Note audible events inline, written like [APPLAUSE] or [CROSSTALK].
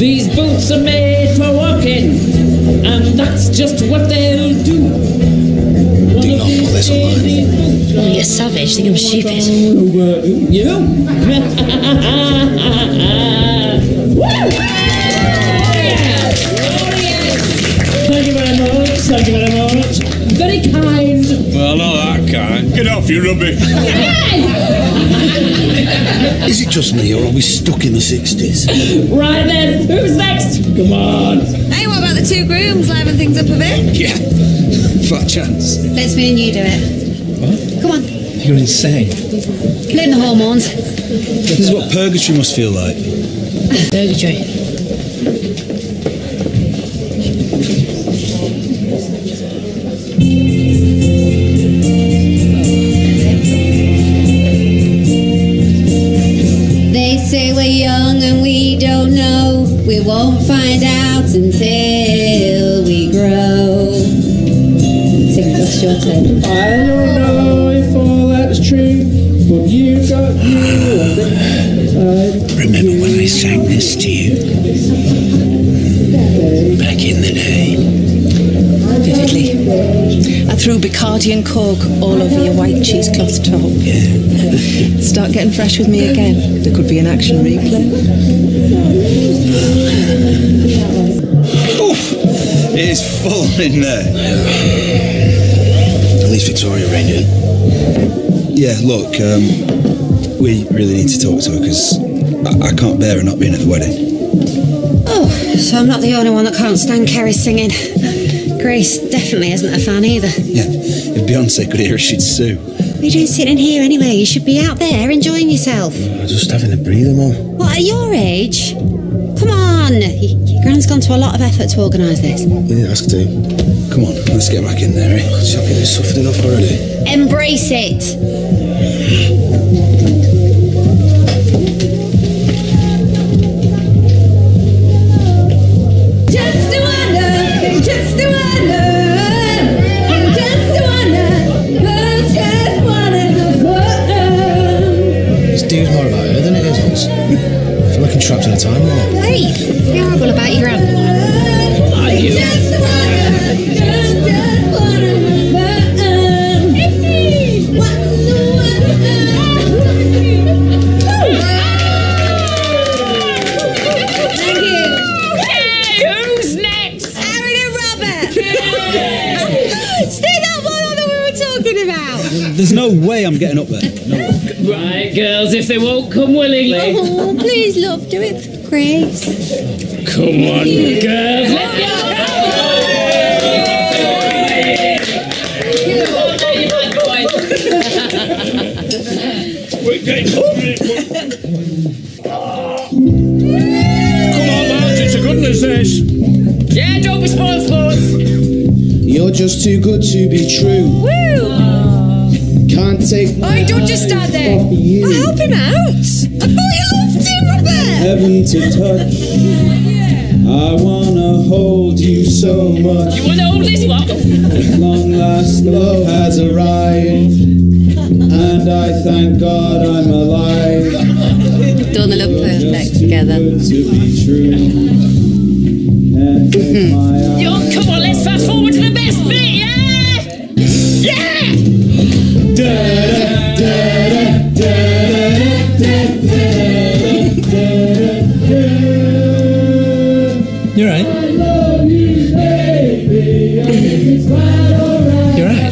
These boots are made for walking, and that's just what they'll do. Do not put this online. Oh, you're savage, think I'm stupid. You? [LAUGHS] Thank you very much. Thank you very much. Very kind. Well, not that kind. Get off, you rubbish. [LAUGHS] Is it just me, or are we stuck in the 60s? Right then, who's next? Come on. Hey, what about the two grooms liven things up a bit? Yeah. Fat chance. Let's me and you do it. What? Come on, You're insane. learn the hormones. This is what purgatory must feel like. Purgatory. We won't find out until we grow. Sing what's your turn. I don't know if all that's true, but you got you. Remember when I sang this to you? Vividly. I Bacardi and Coke all over your white cheesecloth top. Start getting fresh with me again. There could be an action replay. Oof. It is full in there. At least Victoria reined in. Yeah, look, um, we really need to talk to her because I, I can't bear her not being at the wedding. Oh, so I'm not the only one that can't stand Kerry singing. Grace definitely isn't a fan either. Yeah, if Beyonce could hear her, she'd sue. What are you doing sitting here anyway? You should be out there enjoying yourself. I'm just having a breather, Mum. What, at your age? Come on. Your gran's gone to a lot of effort to organise this. You didn't ask to. Come on, let's get back in there, eh? Shall we suffered enough already? Embrace it. Fun. This more about her than it is us. I feel like I'm trapped in a time warp. Hey, be horrible about your gran. Are you? Just a wonder, just, just one in the fun. Thank you. Who's next? Aaron and Robert. [LAUGHS] Stay that one that we were talking about. There's no way I'm getting up there. No way. Right, girls, if they won't come willingly. Oh, please, love, do it for Grace. Come on, girls. Let Come on, lads, it's a goodness this. Yeah, don't be spoiled, sports. You're just too good to be true. Can't take my Oh, don't just stand there. off you. Oh, help him out. I thought you loved him, Robert. Heaven to touch. I wanna hold you so much. You want to hold this one? At long last, love has arrived, and I thank God I'm alive. Don't they look perfect together? Good to be true. You're right. You're right.